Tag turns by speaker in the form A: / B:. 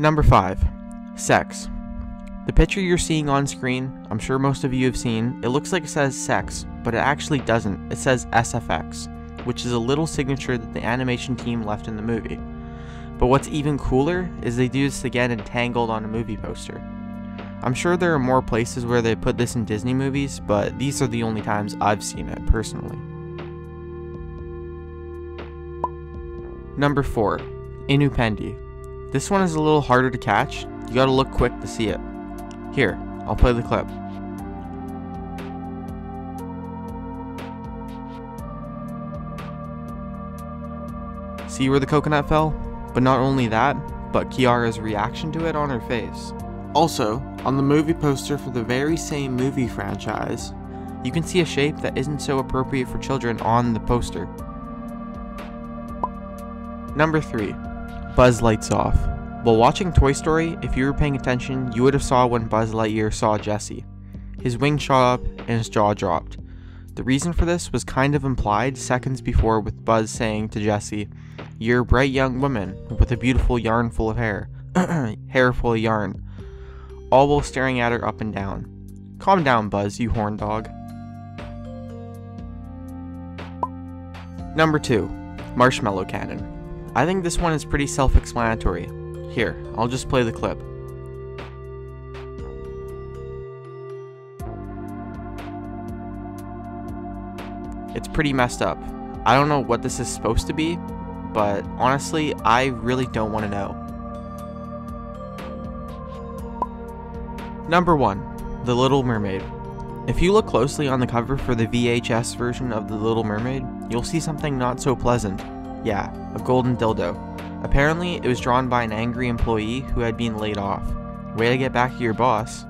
A: Number 5. Sex. The picture you're seeing on screen, I'm sure most of you have seen, it looks like it says sex, but it actually doesn't. It says SFX, which is a little signature that the animation team left in the movie. But what's even cooler is they do this again in Tangled on a movie poster. I'm sure there are more places where they put this in Disney movies, but these are the only times I've seen it personally. Number 4. In Upendi. This one is a little harder to catch, you gotta look quick to see it. Here, I'll play the clip. See where the coconut fell? But not only that, but Kiara's reaction to it on her face. Also, on the movie poster for the very same movie franchise, you can see a shape that isn't so appropriate for children on the poster. Number 3. Buzz lights off. While watching Toy Story, if you were paying attention, you would have saw when Buzz Lightyear saw Jessie. His wing shot up and his jaw dropped. The reason for this was kind of implied seconds before with Buzz saying to Jessie, You're a bright young woman with a beautiful yarn full of hair. hair full of yarn. All while staring at her up and down. Calm down, Buzz, you horn dog. Number 2. Marshmallow Cannon. I think this one is pretty self-explanatory. Here, I'll just play the clip. It's pretty messed up. I don't know what this is supposed to be, but honestly, I really don't want to know. Number 1. The Little Mermaid. If you look closely on the cover for the VHS version of The Little Mermaid, you'll see something not so pleasant. Yeah, a golden dildo. Apparently, it was drawn by an angry employee who had been laid off. Way to get back at your boss.